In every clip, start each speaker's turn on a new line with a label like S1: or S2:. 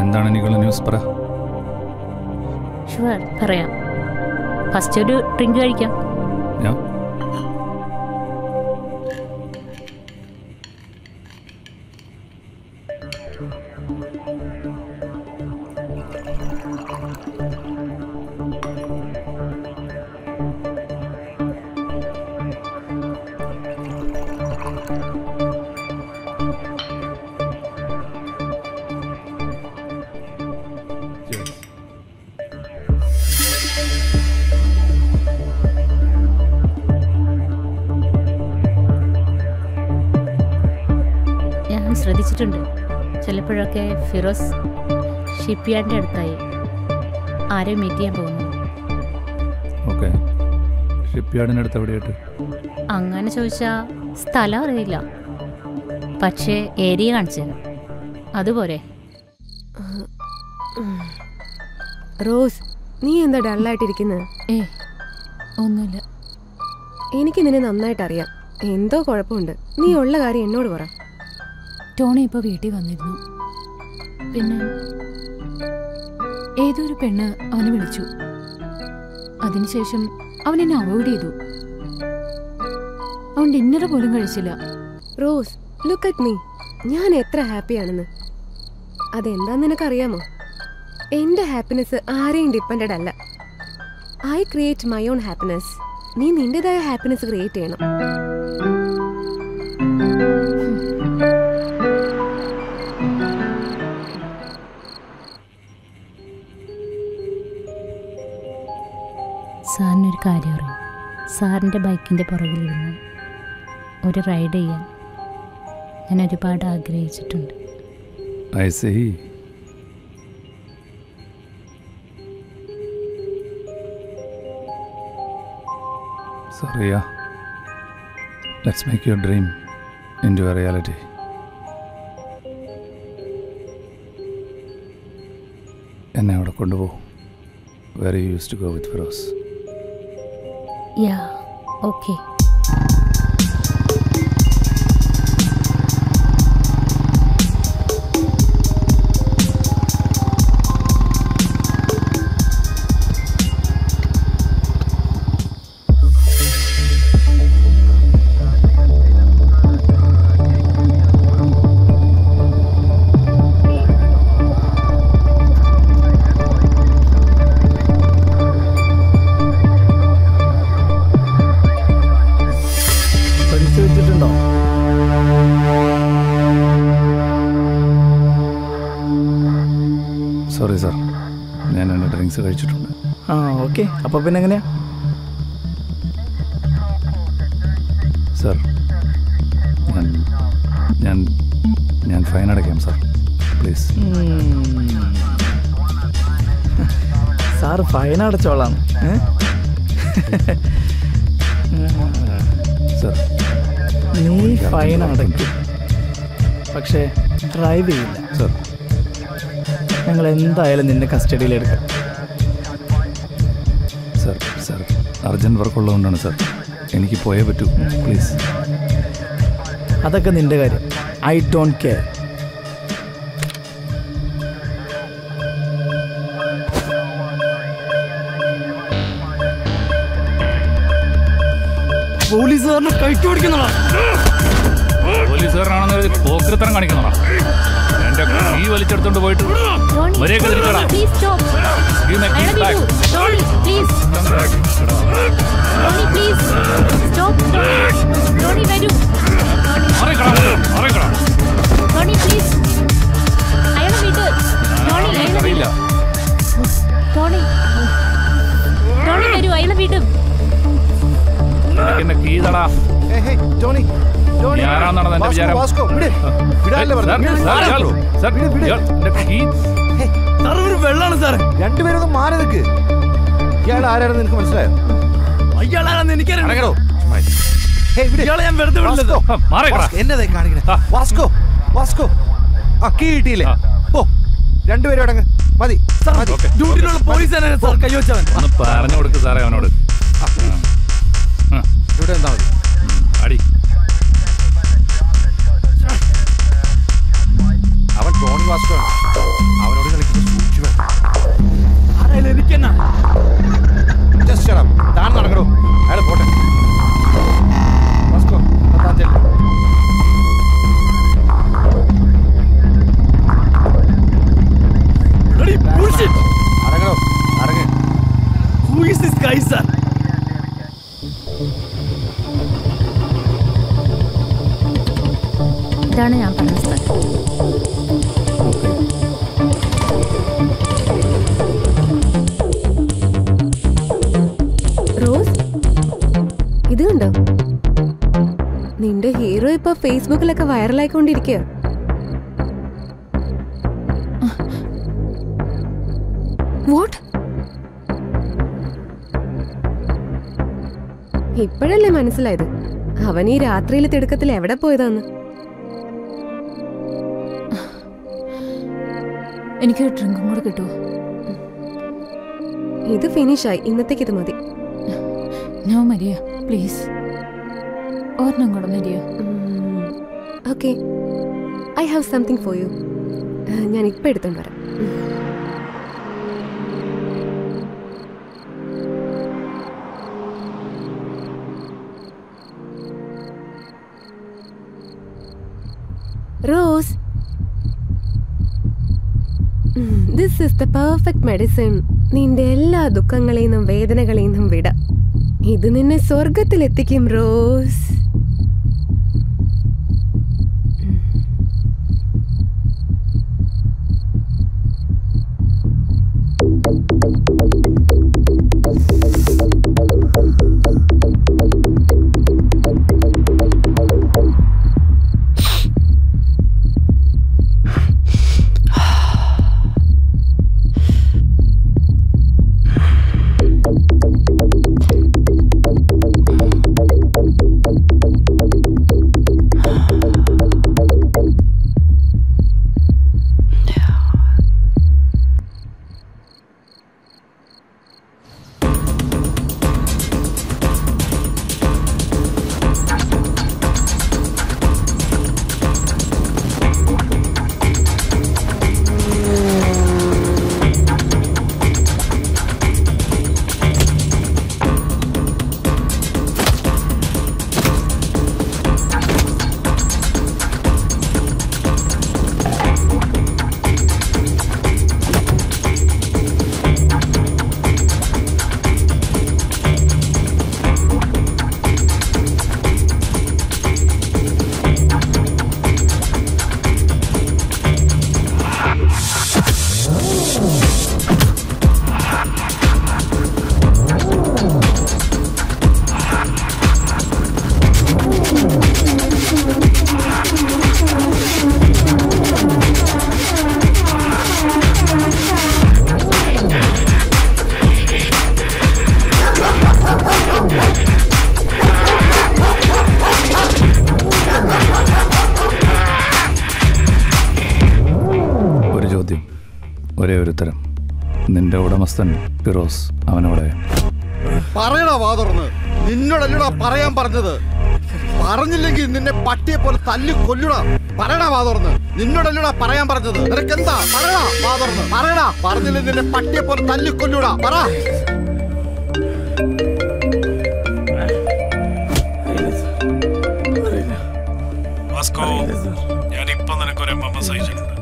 S1: എന്താണ് എനിക്കുള്ള ന്യൂസ് പറ.
S2: ഷുവർ പറയാം. ഫസ്റ്റ് ഒരു ഡ്രിങ്ക് കഴിക്കാം.
S1: ഞാൻ
S2: ചിലപ്പോഴൊക്കെ ഫിറോസ് ഷിപ്പ് യാർഡിന്റെ അടുത്തായി. ആരെ മീറ്റ് ചെയ്യാൻ പോകുന്നു?
S1: ഓക്കെ. ഷിപ്പ് അടുത്ത് എവിടെയായിട്ട്?
S2: അങ്ങനെ ചോദിച്ചാൽ സ്ഥലം അറിയില്ല. പക്ഷേ ഏരിയ കാണിച്ചു തരാം. അതുപോരെ
S3: റോസ് നീ എന്താ ഡള്ളായിട്ടിരിക്കുന്നത്
S2: ഏ ഒന്നുമില്ല.
S3: എനിക്ക് നിന്നെ നന്നായിട്ട് അറിയാം എന്തോ കുഴപ്പമുണ്ട്. നീ ഉള്ള കാര്യം എന്നോട് പറ.
S4: ടോണി ഇപ്പോൾ വീട്ടിൽ വന്നിരുന്നു. പിന്നെ ഒരു പെണ്ണ് അവനെ വിളിച്ചു. അതിനുശേഷം അവൻ എന്നെ അവോയ്ഡ് ചെയ്തു. അവൻ ഡിന്നർ പോലും കഴിച്ചില്ല.
S3: റോസ് ലുക്ക് അറ്റ് മീ ഞാൻ എത്ര ഹാപ്പിയാണെന്ന് അതെന്താന്ന് നിനക്കറിയാമോ? എന്റെ ഹാപ്പിനെസ് ആരെയും ഡിപ്പെൻഡ് അല്ല. I create my own happiness നീ നിന്റെതായ ഹാപ്പിനെസ് ക്രിയേറ്റ് ചെയ്യണം.
S2: സാറിനൊരു കാര്യം അറിയാം? സാറിന്റെ ബൈക്കിന്റെ പുറകിലിരുന്ന് ഒരു റൈഡ് ചെയ്യാൻ ഞാൻ ഒരുപാട് ആഗ്രഹിച്ചിട്ടുണ്ട്.
S1: Let's make your dream in your reality എന്നെ അവിടെ കൊണ്ടുപോകും. Very use to go with Firoz
S2: ya okay
S5: okay. അപ്പോൾ പിന്നെ എങ്ങനെയാ
S1: സാർ ഞാൻ ഞാൻ ഞാൻ ഫൈൻ അടയ്ക്കാം സാർ. പ്ലീസ്.
S5: സാർ ഫൈൻ അടച്ചോളാം?
S1: സാർ.
S5: നീ ഫൈൻ അടയ്ക്കും. പക്ഷേ ഡ്രൈവ് ചെയ്യില്ല.
S1: സാർ.
S5: ഞങ്ങൾ എന്തായാലും നിന്നെ കസ്റ്റഡിയിൽ
S1: അർജന്റ് വർക്ക് ഉള്ളതുകൊണ്ടാണ് സാർ. എനിക്ക് പോയേ പറ്റൂ പ്ലീസ്.
S5: അതൊക്കെ നിന്റെ കാര്യം. I don't care. പോലീസുകാരനെ കൈക്ക് പിടിക്കുന്നതാ
S1: പോലീസുകാരനാണെന്ന് പോക്കൃത്തരം കാണിക്കുന്നതാ. എന്റെ കീ വലിച്ചെടുത്തോണ്ട് പോയിട്ട് തിരിച്ചോടാ.
S2: Tony please Tony stop Tony വരൂ. ടോണി പ്ലീസ് അയാളെ വിട് ടോണി വിട്
S1: അറിയില്ല.
S2: Tony Tony. വരൂ അയാളെ വിടും
S1: എന്നെ കീ തടാ
S6: ജോണി
S1: നീ ആരാന്നാണ് എന്റെ വിചാരം
S6: ആരാണെന്ന് നിനക്ക് മനസ്സിലായോ?
S5: അയാളാണെന്ന് എനിക്കറിയാം ഇയാളെ ഞാൻ വെറുതെ
S6: എന്നതായി കാണിക്കണേ? Vasco Vasco. ആ കീ കിട്ടിയില്ലേ?
S1: ഓ
S6: പോ. രണ്ടുപേരും അടങ്ങ്. മതി
S5: ഡ്യൂട്ടിയിലുള്ള പോലീസ് സാർ കൈവച്ചവൻ
S1: പറഞ്ഞു കൊടുക്ക് സാറേ അവനോട്.
S6: ഇവിടെ എന്താ മതി.
S1: അടി.
S6: അവൻ ടോണി വാസ്കോ ആണ്. അവനോട്
S7: എനിക്കെന്നാ
S3: ഇപ്പൊ ഫേസ്ബുക്കിലൊക്കെ വൈറലായിക്കൊണ്ടിരിക്കുക
S4: വാട്ട്
S3: ഇപ്പോഴല്ലേ മനസ്സിലായത്? അവൻ ഈ രാത്രിയിൽ തിടുക്കത്തിൽ എവിടെ പോയതാന്ന്?
S4: എനിക്ക് ഡ്രിങ്കും കൂടെ കിട്ടുമോ
S3: ഇത് ഫിനിഷായി. ഇന്നത്തേക്ക് ഇത് മതി.
S4: No Maria please. ഒരെണ്ണം കൂടെ Maria.
S3: Okay I have something for you ഞാൻ ഇപ്പം എടുത്തോണ്ട് വരാം. Rose this is the perfect medicine നിന്റെ എല്ലാ ദുഃഖങ്ങളെയും വേദനകളെയും വിട. ഇത് നിന്നെ സ്വർഗത്തിലെത്തിക്കും റോസ്
S8: നിന്റെ ഉടമസ്ഥൻ ഫിറോസ് അവനവിടെ
S6: പറയടാ വാ തുറന്ന് നിന്നോടല്ലടാ പറയാൻ പറഞ്ഞത്. പറഞ്ഞില്ലെങ്കിൽ നിന്നെ പട്ടിയെ പോലെ തല്ലി കൊല്ലുടാ. പറയടാ വാ തുറന്ന് നിന്നോടല്ലടാ പറയാൻ പറഞ്ഞത്. നിനക്ക് എന്താ പറയടാ വാ തുറന്ന് പറയടാ. പറഞ്ഞില്ലെങ്കിൽ നിന്നെ പട്ടിയെ പോലെ തല്ലി കൊല്ലുടാ. പറ.
S8: വാസ്കോ ഞാനിപ്പോ നിനക്കൊരു എം എം എസ് അയച്ചിട്ടുണ്ട്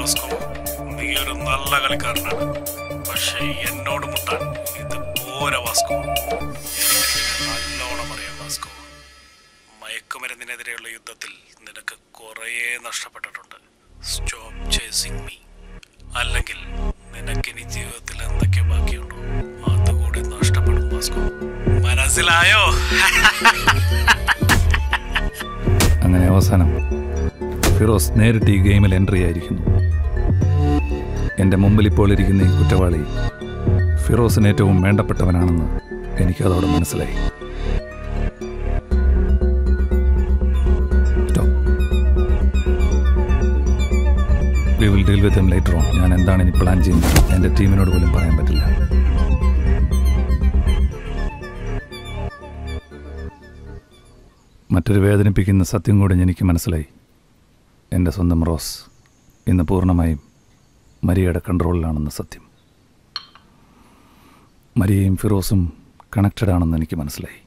S8: വാസ്കോ നീ ഒരു നല്ല കളിക്കാരനാണ്. പക്ഷേ എന്നോട് മുട്ടാൻ ഇത് പോര വാസ്കോ. നല്ലോണം അറിയാം വാസ്കോ. മയക്കുമരുന്നിനെതിരെയുള്ള യുദ്ധത്തിൽ നിനക്ക് കുറേ നഷ്ടപ്പെട്ടിട്ടുണ്ട്. സ്റ്റോപ്പ് ചേസിങ് മീ അല്ലെങ്കിൽ നിനക്കിനി ജീവിതത്തിൽ എന്തൊക്കെ ബാക്കിയുണ്ടോ അതുകൂടി നഷ്ടപ്പെടും വാസ്കോ. മനസ്സിലായോ? അങ്ങനെ അവസാനം ഫിറോസ് നേരിട്ട് ഈ ഗെയിമിൽ എൻട്രി ആയിരിക്കുന്നു. എന്റെ മുമ്പിൽ ഇപ്പോൾ ഇരിക്കുന്ന ഈ കുറ്റവാളി ഫിറോസിന് ഏറ്റവും വേണ്ടപ്പെട്ടവനാണെന്ന് എനിക്കതോടെ മനസ്സിലായി.
S1: We will deal with M later on ഞാൻ എന്താണ് ഇനി പ്ലാൻ ചെയ്യുന്നത്? എന്റെ ടീമിനോട് പോലും പറയാൻ പറ്റില്ല. മറ്റൊരു വേദനിപ്പിക്കുന്ന സത്യം കൂടി എനിക്ക് മനസ്സിലായി. എന്റെ സ്വന്തം റോസ് ഇന്ന് പൂർണമായും മരിയയുടെ കൺട്രോളിലാണെന്ന് സത്യം. മരിയയും ഫിറോസും കണക്റ്റഡ് ആണെന്ന് എനിക്ക് മനസ്സിലായി.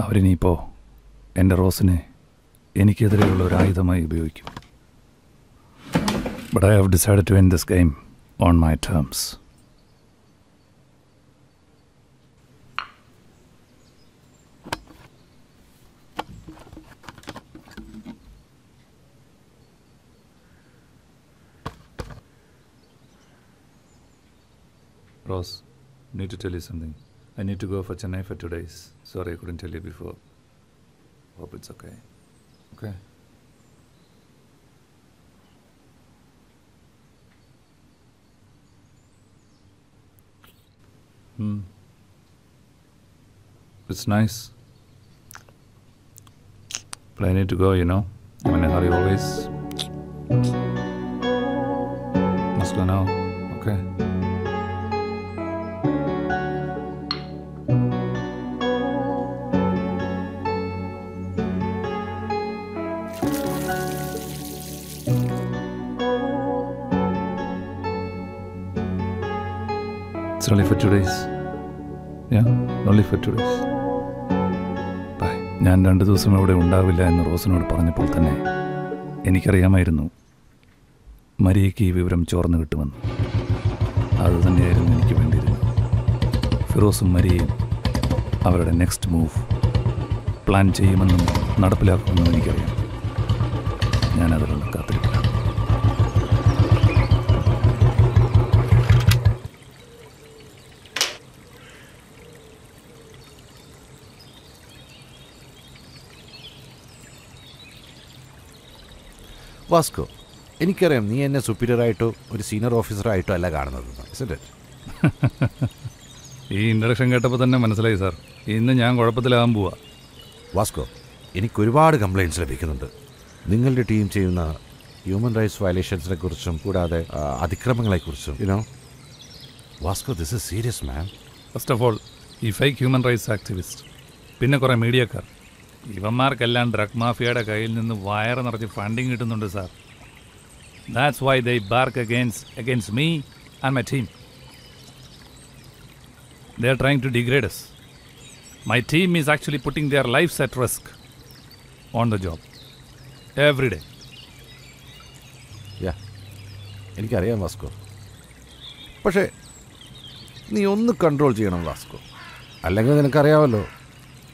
S1: അവരിനിയിപ്പോൾ എന്റെ റോസിനെ എനിക്കെതിരെയുള്ള ഒരു ആയുധമായി ഉപയോഗിക്കും. But I have decide to end this game on my terms need to tell you something. I need to go for Chennai for two days. Sorry I couldn't tell you before. Hope it's okay. Okay. Hmm. It's nice. But I need to go, you know. I'm in a hurry always. Must go now. Okay. It's only for two days. Yeah, only for two days. Bye. ഞാൻ രണ്ട് ദിവസം ഇവിടെ ഉണ്ടാവില്ല എന്ന് റോസിനോട് പറഞ്ഞപ്പോൾ തന്നെ എനിക്കറിയാമായിരുന്നു മരിയയ്ക്ക് ഈ വിവരം ചോർന്നു കിട്ടുമെന്ന് അത് തന്നെയായിരുന്നു എനിക്ക് വേണ്ടിയിരുന്നത് ഫിറോസും മരിയയും അവരുടെ നെക്സ്റ്റ് മൂവ് പ്ലാൻ ചെയ്യുമെന്നും നടപ്പിലാക്കുമെന്നും എനിക്കറിയാം ഞാനതിലൊന്നും കാത്തിരിക്കില്ല
S7: വാസ്കോ എനിക്കറിയാം നീ എന്നെ സുപ്പീരിയറായിട്ടോ ആയിട്ടോ ഒരു സീനിയർ ഓഫീസറായിട്ടോ അല്ല കാണുന്നത്.
S1: ഈ ഇൻട്രഡക്ഷൻ കേട്ടപ്പോൾ തന്നെ മനസ്സിലായി സാർ ഇന്ന് ഞാൻ കുഴപ്പത്തിലാകാൻ പോവാ.
S7: വാസ്കോ എനിക്ക് ഒരുപാട് കംപ്ലയിന്റ്സ് ലഭിക്കുന്നുണ്ട്. നിങ്ങളുടെ ടീം ചെയ്യുന്ന ഹ്യൂമൻ റൈറ്റ്സ് വയലേഷൻസിനെ കുറിച്ചും കൂടാതെ അതിക്രമങ്ങളെക്കുറിച്ചും you know Vasco this is serious ma'am
S1: first of all ഈ ഫൈക്ക് ഹ്യൂമൻ റൈറ്റ്സ് ആക്ടിവിസ്റ്റ് പിന്നെ കുറേ മീഡിയക്കാർ ഇവന്മാർക്കെല്ലാം ഡ്രഗ് മാഫിയയുടെ കയ്യിൽ നിന്ന് വയറ് നിറച്ച് ഫണ്ടിങ് കിട്ടുന്നുണ്ട് sir that's why they bark against against me and my team they are trying to degrade us. My team is actually putting their lifes at risk on the job every day
S7: yeah എനിക്കറിയാം Vasco. പക്ഷേ നീ ഒന്ന് control ചെയ്യണം Vasco. അല്ലെങ്കിൽ നിനക്കറിയാമല്ലോ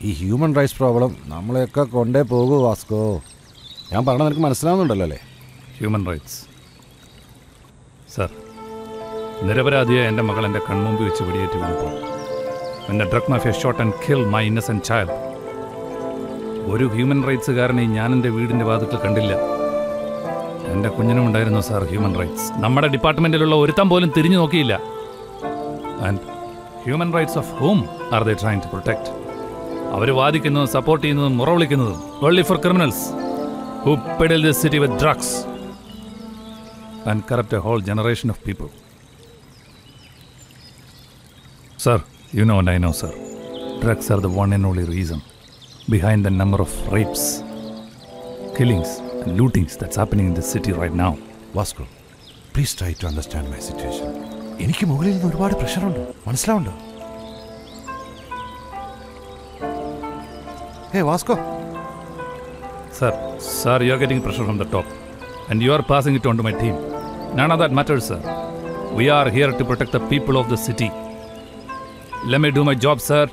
S7: ഈ human rights problem നമ്മളെയൊക്കെ കൊണ്ടേ പോകൂ വാസ്കോ. ഞാൻ പറഞ്ഞത് നിനക്ക് മനസ്സിലാവുന്നുണ്ടല്ലോ അല്ലേ?
S1: ഹ്യൂമൻ റൈറ്റ്സ് സർ നിരപരാധിയായ എന്റെ മകൾ എന്റെ കൺമുമ്പ് വെച്ച് വെടിയേറ്റ് വീണപ്പോൾ എന്റെ drug mafia shot and kill my innocent child ഒരു ഹ്യൂമൻ റൈറ്റ്സുകാരനെ ഞാൻ എന്റെ വീടിന്റെ വാതിൽക്കൽ കണ്ടില്ല. എന്റെ കുഞ്ഞിനും ഉണ്ടായിരുന്നു സാർ ഹ്യൂമൻ റൈറ്റ്സ് നമ്മുടെ ഡിപ്പാർട്ട്മെന്റിലുള്ള ഒരുത്തം പോലും തിരിഞ്ഞു നോക്കിയില്ല. And human rights of home are they trying to protect അവർ വാദിക്കുന്നതും സപ്പോർട്ട് ചെയ്യുന്നതും മുറവിളിക്കുന്നതും വെള്ളി for criminals who peddle the city with drugs and corrupt a whole generation of people sir you know I know sir drugs are the one and only reason behind the number of rapes killings and lootings that's happening in the city right now
S7: Vasco please try to understand my situation എനിക്ക് മുകളിൽ നിന്ന് ഒരുപാട് പ്രഷറുണ്ട് മനസ്സിലാവുണ്ടോ? Hey, Vasco.
S1: Sir, sir, you're getting pressure from the top. And you are passing it on to my team. None of that matters, sir. We are here to protect the people of the city. Let me do my job, sir,